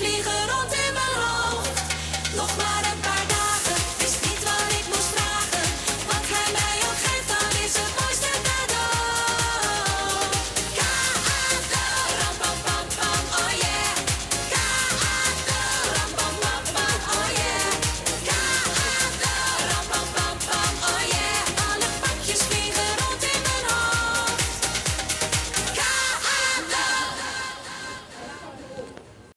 vliegen rond